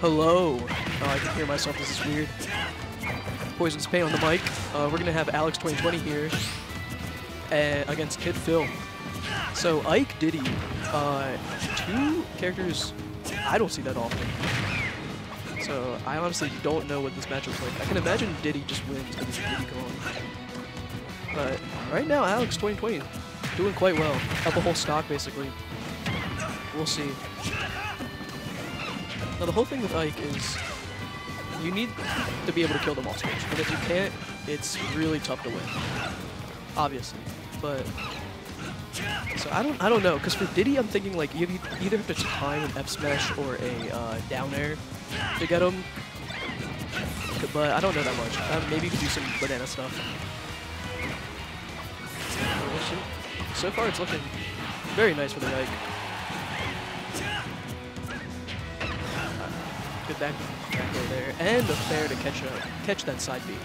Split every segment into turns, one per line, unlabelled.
Hello. Oh, I can hear myself. This is weird. Poison's Pain on the mic. Uh, we're going to have Alex 2020 here uh, against Kid Filth. So Ike, Diddy, uh, two characters I don't see that often. So I honestly don't know what this matchup's like. I can imagine Diddy just wins because of Diddy Kong. But right now, Alex 2020 doing quite well. Up a whole stock basically. We'll see. Now the whole thing with Ike is you need to be able to kill them off stage. And if you can't, it's really tough to win. Obviously. But so I don't I don't know, because for Diddy I'm thinking like you either have to time an F smash or a uh, down air to get him. But I don't know that much. Uh, maybe you could do some banana stuff. So far it's looking very nice for the Ike. Back, back there. And a fair to catch, a, catch that side beat.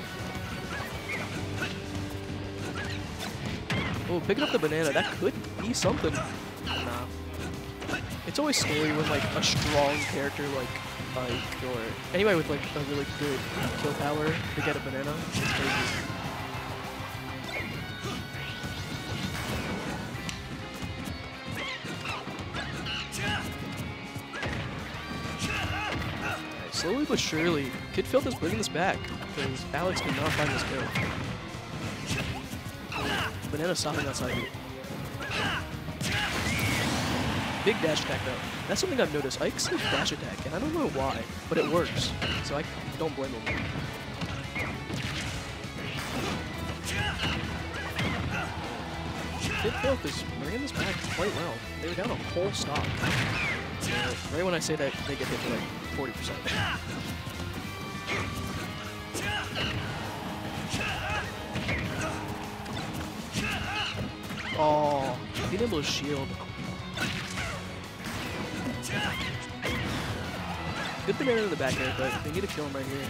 Oh, picking up the banana, that could be something. Nah. It's always scary when like a strong character like Ike or anybody with like a really good kill power to get a banana. It's crazy. Slowly but surely, Kid Filth is bringing this back because Alex did not find this kill. Banana stopping outside. Big dash attack though. That's something I've noticed. Ike says dash attack, and I don't know why, but it works. So I don't blame him. Kid Filth is bringing this back quite well. They were down a whole stock. Right when I say that, they get hit like 40%. Oh, being able to shield. Good banana in the back air, but they need to kill him right here.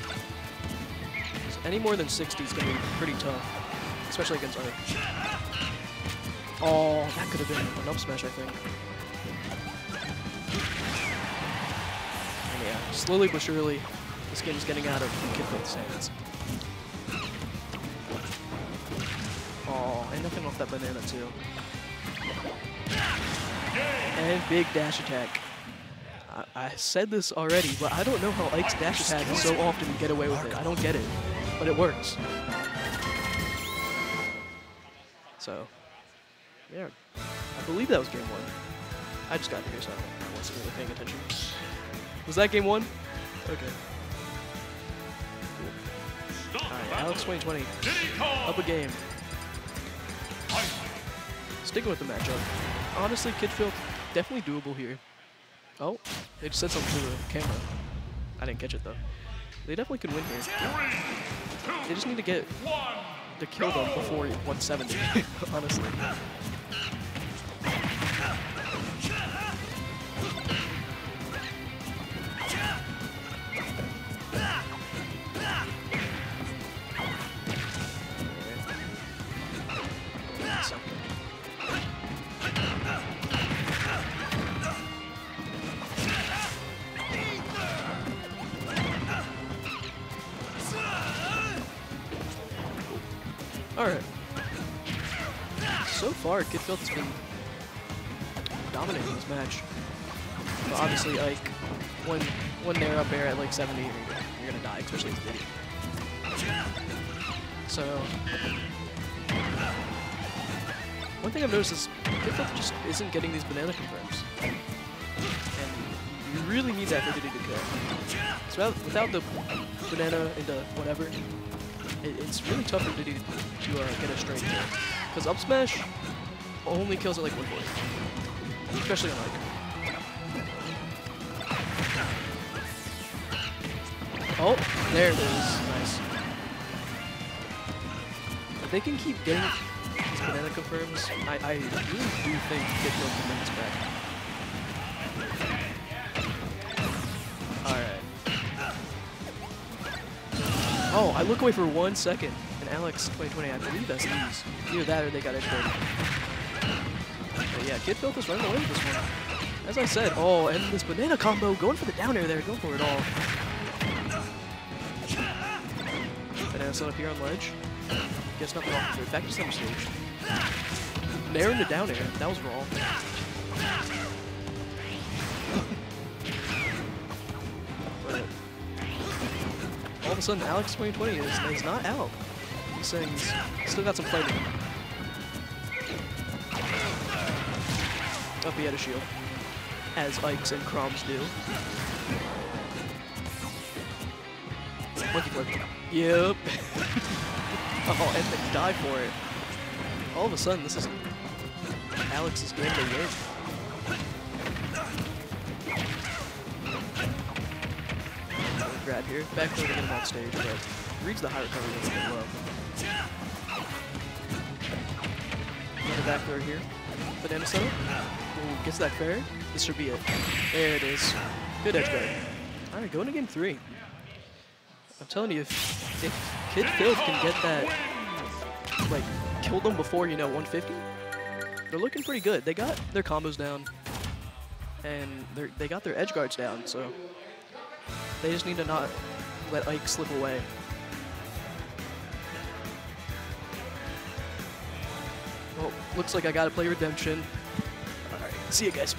Any more than 60 is going to be pretty tough, especially against Ike. Oh, that could have been an up smash, I think. Yeah, slowly but surely, this game is getting out of Kid Filth's hands. Oh, and nothing off that banana too. And big dash attack. I, I, said this already, but I don't know how Ike's dash attack is so often get away with it. I don't get it, but it works. So, yeah, I believe that was game one. I just got here, so I wasn't really paying attention. Was that game one? Okay. Cool. Alright, Alex 2020. Up a game. Sticking with the matchup. Honestly, Kid Filth, definitely doable here. Oh, they just said something to the camera. I didn't catch it though. They definitely could win here. They just need to get to kill them before 170, honestly. Alright. So far, Kid Filth has been dominating this match. But obviously, Ike, when when they're up there at like 70, you're, you're gonna die, especially as Diddy. So, one thing I've noticed is Kid just isn't getting these banana confirms. And you really need that for Diddy to kill. So without the banana into whatever, it, it's really tough for Diddy to uh, get a straight kill. Because up smash only kills at like 140. Especially on like. Oh, there it is. Nice. If they can keep getting these banana confirms, I, I really do think Kid can win this back. Oh, I look away for one second, and Alex 2020, I believe that's these. Either that or they got edge But yeah, Kid Filth is running away with this one. As I said, oh, and this banana combo, going for the down air there, go for it all. Banana set up here on ledge. Guess nothing with it. Back to center stage. Nair into down air. That was wrong. Of a sudden, Alex 2020 is, is not out. He's saying he's still got some play fighting. Up he had a shield, as Ikes and Chroms do. Monkey flip. Yep. oh, and they die for it. All of a sudden, this is Alex's game to win. Grab here. Back to get him on stage, but reads the high recovery a little bit low. Another back throw here. Banana setup. Ooh, gets that fair. This should be it. There it is. Good edge guard. Alright, going to game three. I'm telling you, if, if Kid Filth can get that, like, kill them before, you know, 150, they're looking pretty good. They got their combos down, and they got their edge guards down, so they just need to not let Ike slip away. Well, looks like I gotta play Redemption. Alright, see you guys.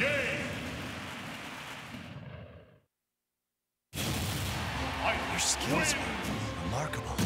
Your skills were remarkable.